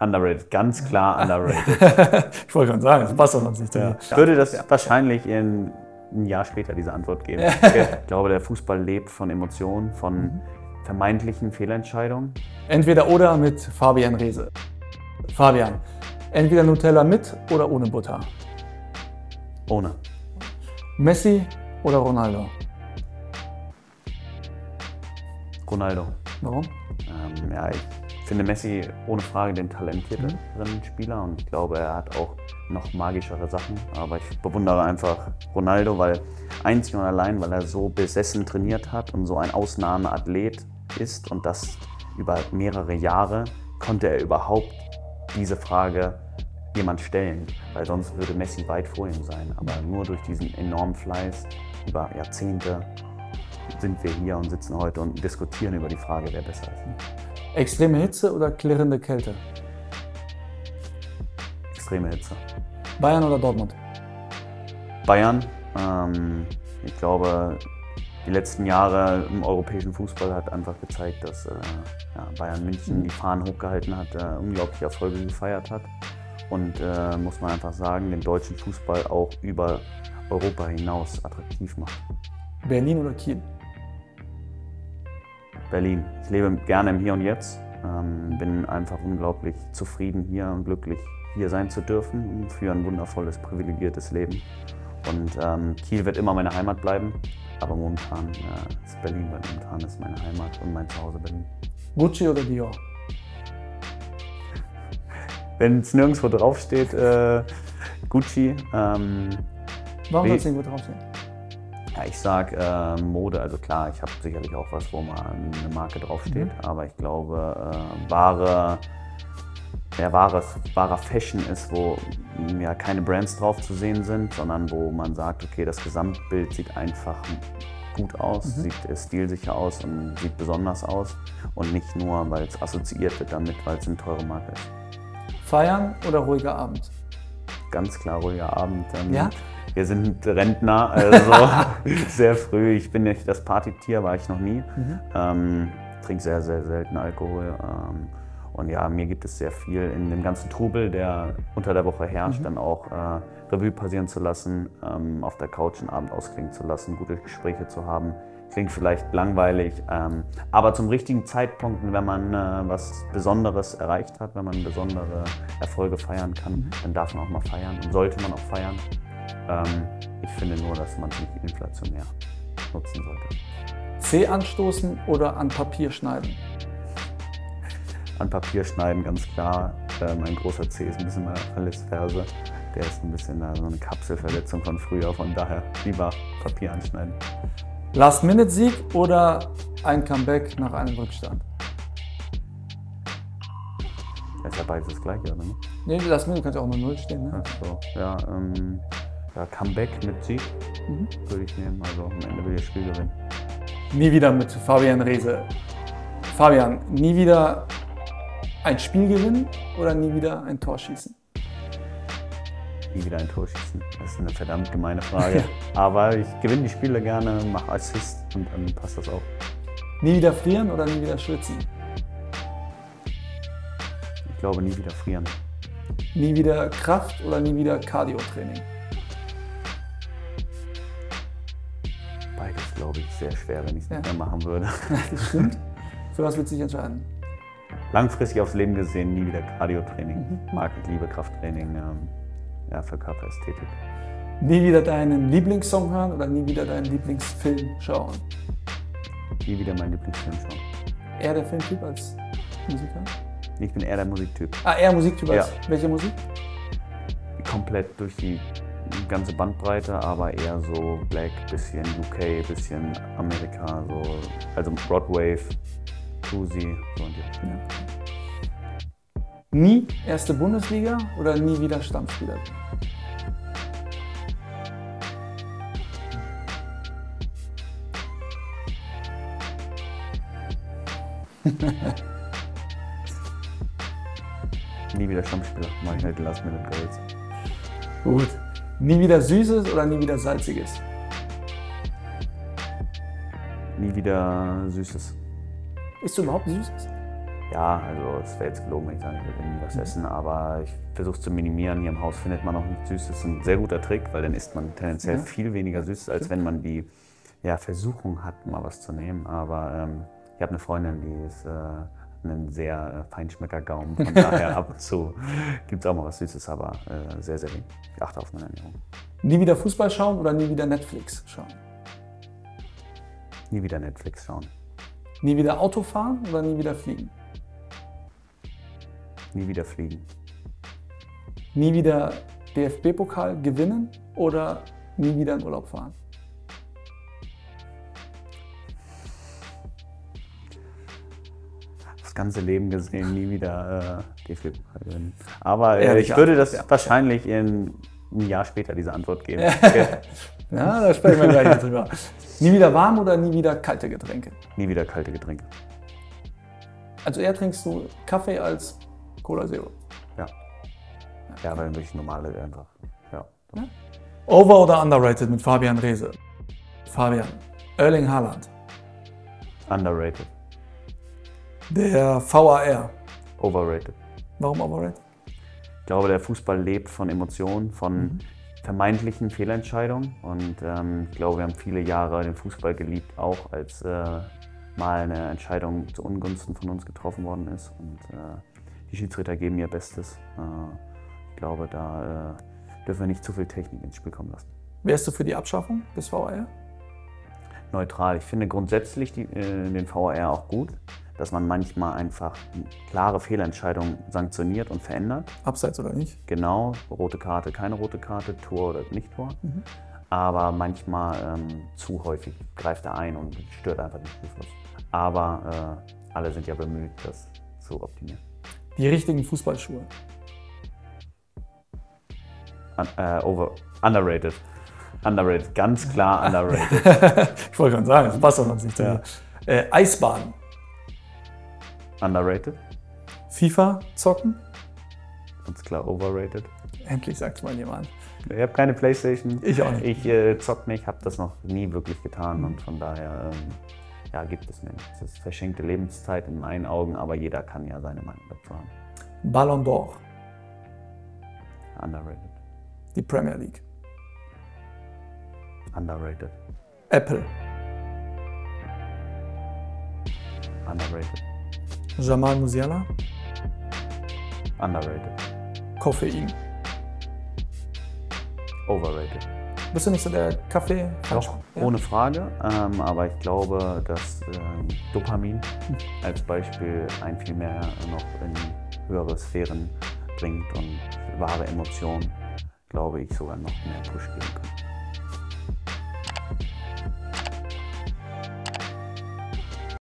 Underrated, ganz klar underrated. ich wollte schon sagen, das passt doch sonst nicht zu mir. Ich würde das wahrscheinlich in ein Jahr später diese Antwort geben. Ich glaube, der Fußball lebt von Emotionen, von vermeintlichen Fehlentscheidungen. Entweder oder mit Fabian Reese. Fabian, entweder Nutella mit oder ohne Butter. Ohne. Messi oder Ronaldo? Ronaldo. Warum? Ähm, ja, ich finde Messi ohne Frage den talentierteren Spieler und ich glaube, er hat auch noch magischere Sachen. Aber ich bewundere einfach Ronaldo, weil einzig und allein, weil er so besessen trainiert hat und so ein Ausnahmeathlet ist und das über mehrere Jahre, konnte er überhaupt diese Frage jemand stellen, weil sonst würde Messi weit vor ihm sein. Aber nur durch diesen enormen Fleiß über Jahrzehnte sind wir hier und sitzen heute und diskutieren über die Frage, wer besser ist. Extreme Hitze oder klirrende Kälte? Extreme Hitze. Bayern oder Dortmund? Bayern. Ähm, ich glaube, die letzten Jahre im europäischen Fußball hat einfach gezeigt, dass äh, ja, Bayern München die Fahnen hochgehalten hat, äh, unglaubliche Erfolge gefeiert hat und äh, muss man einfach sagen, den deutschen Fußball auch über Europa hinaus attraktiv macht. Berlin oder Kiel? Berlin. Ich lebe gerne im Hier und Jetzt. Ähm, bin einfach unglaublich zufrieden hier und glücklich, hier sein zu dürfen und für ein wundervolles, privilegiertes Leben. Und ähm, Kiel wird immer meine Heimat bleiben, aber momentan äh, ist Berlin, weil momentan ist meine Heimat und mein Zuhause Berlin. Gucci oder Dior? Wenn es nirgendwo draufsteht, äh, Gucci. Ähm, Warum soll es nirgendwo draufstehen? Ja, ich sag äh, Mode, also klar, ich habe sicherlich auch was, wo mal eine Marke draufsteht, aber ich glaube, äh, wahre, ja, wahres, wahrer Fashion ist, wo mm, ja keine Brands drauf zu sehen sind, sondern wo man sagt, okay, das Gesamtbild sieht einfach gut aus, sieht äh, stilsicher aus und sieht besonders aus und nicht nur, weil es assoziiert wird damit, weil es eine teure Marke ist. Feiern oder ruhiger Abend? Ganz klar ruhiger Abend. Ähm, Ja? Wir sind Rentner, also sehr früh. Ich bin nicht das Partytier, war ich noch nie. Ähm, trinke sehr, sehr selten Alkohol. Ähm, und ja, mir gibt es sehr viel in dem ganzen Trubel, der unter der Woche herrscht, dann auch äh, Revue passieren zu lassen, ähm, auf der Couch einen Abend ausklingen zu lassen, gute Gespräche zu haben. Klingt vielleicht langweilig, ähm, aber zum richtigen Zeitpunkt, wenn man äh, was Besonderes erreicht hat, wenn man besondere Erfolge feiern kann, dann darf man auch mal feiern und sollte man auch feiern. Ähm, ich finde nur, dass man es nicht inflationär nutzen sollte. C anstoßen oder an Papier schneiden? An Papier schneiden, ganz klar. Äh, mein großer C ist ein bisschen meine Achillesferse. Der ist ein bisschen äh, so eine Kapselverletzung von früher, von daher lieber Papier anschneiden. Last-Minute-Sieg oder ein Comeback nach einem Rückstand? Das ist ja beides das gleiche, oder nicht? Nee, Last-Minute könnte auch nur 0 stehen. Ne? Ach so, ja, ähm, ja, Comeback mit Sieg würde ich nehmen. Also am Ende will ich das Spiel gewinnen. Nie wieder mit Fabian Reese. Fabian, nie wieder ein Spiel gewinnen oder nie wieder ein Tor schießen? Nie wieder ein Tor schießen. Das ist eine verdammt gemeine Frage. Aber ich gewinne die Spiele gerne, mache Assist und dann passt das auch. Nie wieder frieren oder nie wieder schwitzen? Ich glaube, nie wieder frieren. Nie wieder Kraft oder nie wieder Cardio-Training? Beides, glaube ich, sehr schwer, wenn ich es Ja. nicht mehr machen würde. Das stimmt. Für was willst du dich entscheiden? Langfristig aufs Leben gesehen, nie wieder Cardio-Training. Mag ich liebe Krafttraining ähm, ja, für Körperästhetik. Nie wieder deinen Lieblingssong hören oder nie wieder deinen Lieblingsfilm schauen? Nie wieder mein Lieblingsfilm schauen. Eher der Filmtyp als Musiker? Ich bin eher der Musiktyp. Ah, eher Musiktyp als Ja. welche Musik? Komplett durch die ganze Bandbreite, aber eher so Black, bisschen UK, bisschen Amerika, so, also Broadwave, Cruisy, so in die Richtung. Nie erste Bundesliga oder nie wieder Stammspieler? Nie wieder Stammspieler, mach ich halt Last Minute Goals. Gut. Nie wieder Süßes oder nie wieder Salziges? Nie wieder Süßes. Isst du überhaupt Süßes? Ja, also es wäre jetzt gelogen, wenn ich sage, ich will nie was essen, aber ich versuche es zu minimieren. Hier im Haus findet man auch nichts Süßes. Das ist ein sehr guter Trick, weil dann isst man tendenziell Ja. viel weniger Süßes, als wenn man die ja, Versuchung hat, mal was zu nehmen. Aber ähm, ich habe eine Freundin, die ist äh, einen sehr äh, Feinschmecker-Gaumen. Von daher ab und zu gibt es auch mal was Süßes, aber äh, sehr, sehr wenig. Ich achte auf meine Ernährung. Nie wieder Fußball schauen oder nie wieder Netflix schauen? Nie wieder Netflix schauen. Nie wieder Auto fahren oder nie wieder fliegen? Nie wieder fliegen. Nie wieder DFB-Pokal gewinnen oder nie wieder in Urlaub fahren? Das ganze Leben gesehen, nie wieder äh, DFB-Pokal gewinnen. Aber äh, ich würde das ja. wahrscheinlich in ein Jahr später diese Antwort geben. Ja, da sprechen wir gleich drüber. Nie wieder warm oder nie wieder kalte Getränke? nie wieder kalte Getränke. Also eher trinkst du Kaffee als Cola Zero. Ja. Ja, weil wirklich normale einfach. Ja. Over oder underrated mit Fabian Reese? Fabian, Erling Haaland, Underrated. der VAR. Overrated. Warum overrated? Ich glaube, der Fußball lebt von Emotionen, von vermeintlichen Fehlentscheidungen. Und ähm, ich glaube, wir haben viele Jahre den Fußball geliebt, auch als äh, mal eine Entscheidung zu Ungunsten von uns getroffen worden ist. Und äh, die Schiedsrichter geben ihr Bestes. Äh, ich glaube, da äh, dürfen wir nicht zu viel Technik ins Spiel kommen lassen. Wärst du für die Abschaffung des VAR? Neutral. Ich finde grundsätzlich die, äh, den VAR auch gut, dass man manchmal einfach klare Fehlentscheidungen sanktioniert und verändert. Abseits oder nicht? Genau, rote Karte, keine rote Karte, Tor oder nicht Tor. Aber manchmal ähm, zu häufig greift er ein und stört einfach den Spielfluss. Aber äh, alle sind ja bemüht, das zu optimieren. Die richtigen Fußballschuhe. Un äh, over underrated. Underrated, ganz klar underrated. ich wollte gerade sagen, das passt doch sonst nicht zu Ja. Äh, Eisbaden. underrated, FIFA zocken. ganz klar overrated. Endlich sagt mal jemand. Ich habe keine Playstation. Ich auch nicht. Ich äh, zock nicht, habe das noch nie wirklich getan und von daher ähm, ja, gibt es nicht. Das ist verschenkte Lebenszeit in meinen Augen, aber jeder kann ja seine Meinung dazu haben. Ballon d'Or. Underrated. Die Premier League. Underrated. Apple. Underrated. Jamal Musiala. Underrated. Koffein. Overrated. Bist du nicht so der kaffee Doch, Ja. ohne Frage. Ähm, aber ich glaube, dass ähm, Dopamin als Beispiel ein viel mehr noch in höhere Sphären bringt und wahre Emotionen, glaube ich, sogar noch mehr Push geben kann.